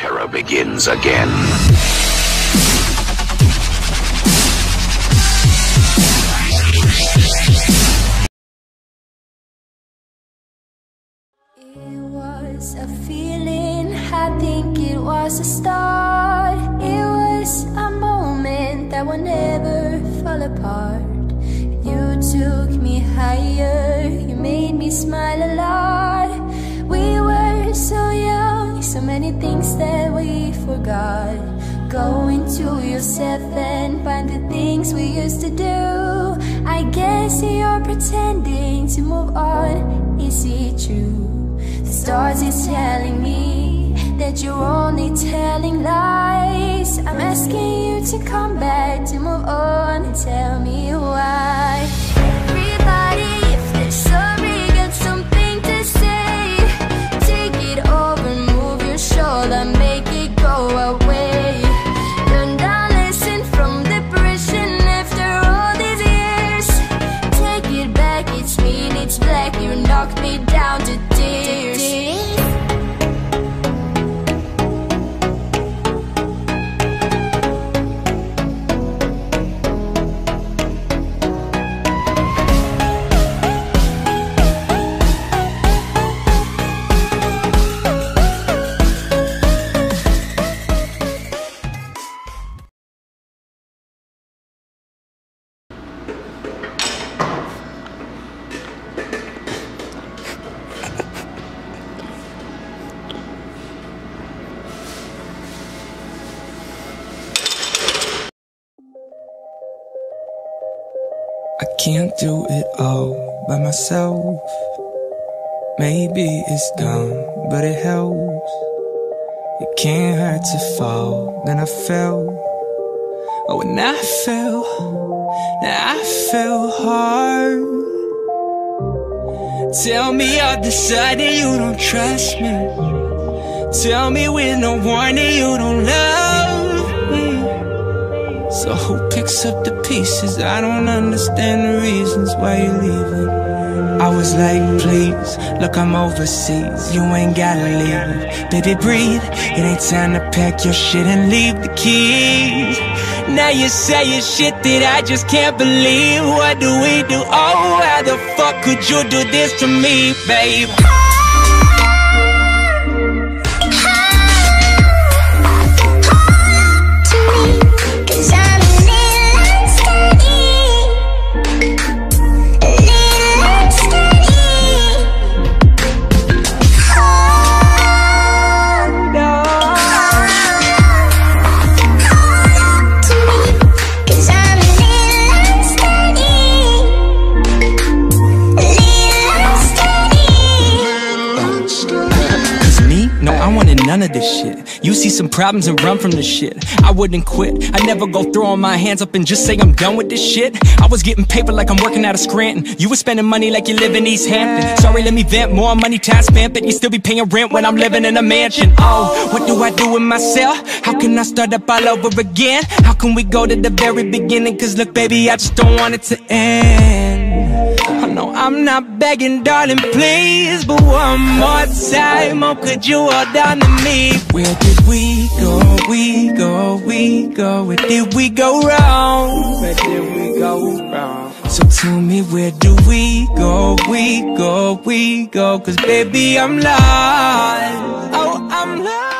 terror begins again. It was a feeling, I think it was a start. It was a moment that will never fall apart. You took me higher, you made me smile a lot. Yourself and find the things we used to do. I guess you're pretending to move on. Is it true? The stars is telling me that you're only telling lies. I'm asking you to come back to move on can't do it all by myself. Maybe it's dumb, but it helps. It can't hurt to fall. Then I fell. Oh, and I fell. Now I fell hard. Tell me the sudden you don't trust me. Tell me with no warning you don't love up the pieces? I don't understand the reasons why you're leaving. I was like, please, look, I'm overseas. You ain't gotta leave. Baby, breathe. It ain't time to pack your shit and leave the keys. Now you say your shit that I just can't believe. What do we do? Oh, how the fuck could you do this to me, babe? No, I wanted none of this shit. You see some problems and run from the shit. I wouldn't quit. I never go throwing my hands up and just say I'm done with this shit. I was getting paper like I'm working out of Scranton. You was spending money like you live in East Hampton. Sorry, let me vent. More money, time spent, but you still be paying rent when I'm living in a mansion. Oh, what do I do with myself? How can I start up all over again? How can we go to the very beginning? Cause look, baby, I just don't want it to end. Oh no, I'm not begging, darling, please But one more time, oh, could you hold on to me? Where did we go, we go, we go Where did we go wrong? Where did we go wrong? So tell me, where do we go, we go, we go Cause baby, I'm lost, oh, I'm lost